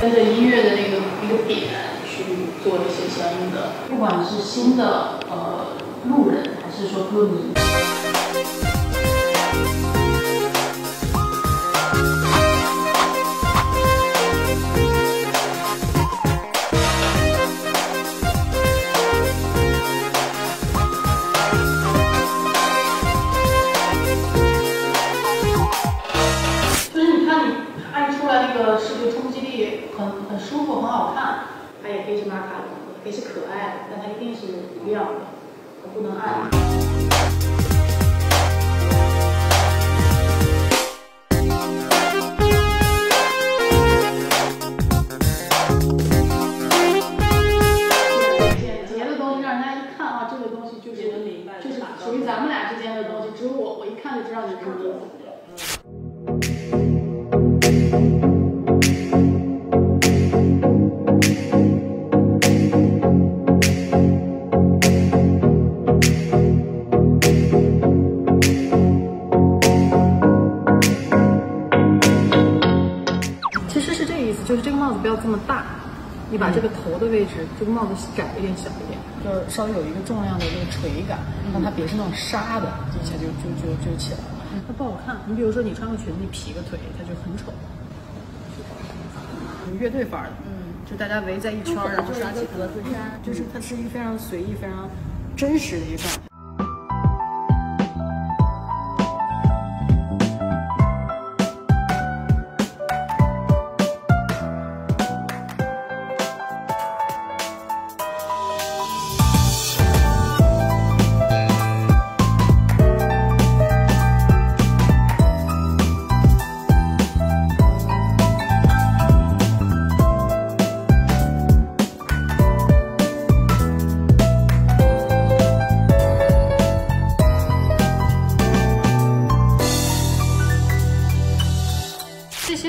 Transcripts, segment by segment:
跟着音乐的那个一个点去做一些相应的。不管是新的呃路人还是说歌迷。视觉冲击力很很舒服，很好看。它也可以是马卡龙的，可以是可爱的，但它一定是亮的，它不能暗。别的东西让人家一看啊，这个东西就是就是属于咱们俩之间的东西，只有我我一看就知道你是不要这么大，你把这个头的位置，这个帽子窄一点、小一点，就是稍微有一个重量的这个垂感，让它别是那种纱的，一下就就就就起来了，它不好看。你比如说你穿个裙子，你劈个腿，它就很丑。乐队范儿的，嗯，就大家围在一圈儿，然后刷起格子衫，就是它是一个非常随意、非常真实的一个状态。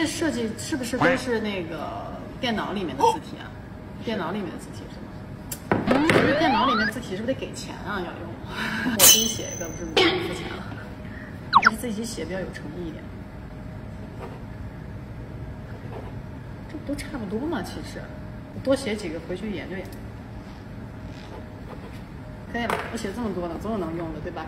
设计是不是都是那个电脑里面的字体啊？电脑里面的字体是吗？我觉得电脑里面字体是不是得给钱啊？要用，我自己写一个不是不用付钱了，还是自己写比较有诚意一点。这不都差不多吗？其实，我多写几个回去研究研究。可以了，我写这么多呢，总有能用的，对吧？